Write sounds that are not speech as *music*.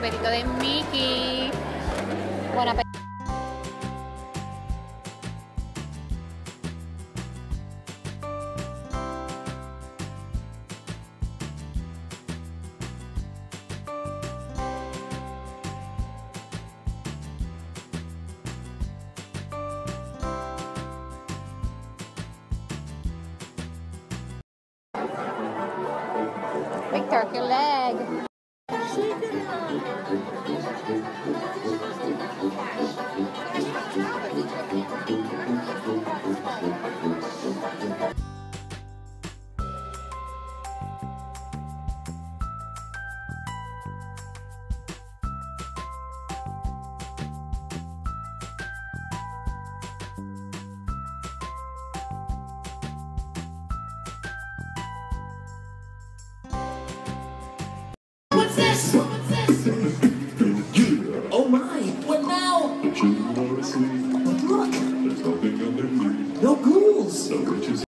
perrito de Mickey. Buena Big turkey leg. What's this? *laughs* Oh my! What now? Children are asleep. Look! There's nothing underneath. No ghouls! The witches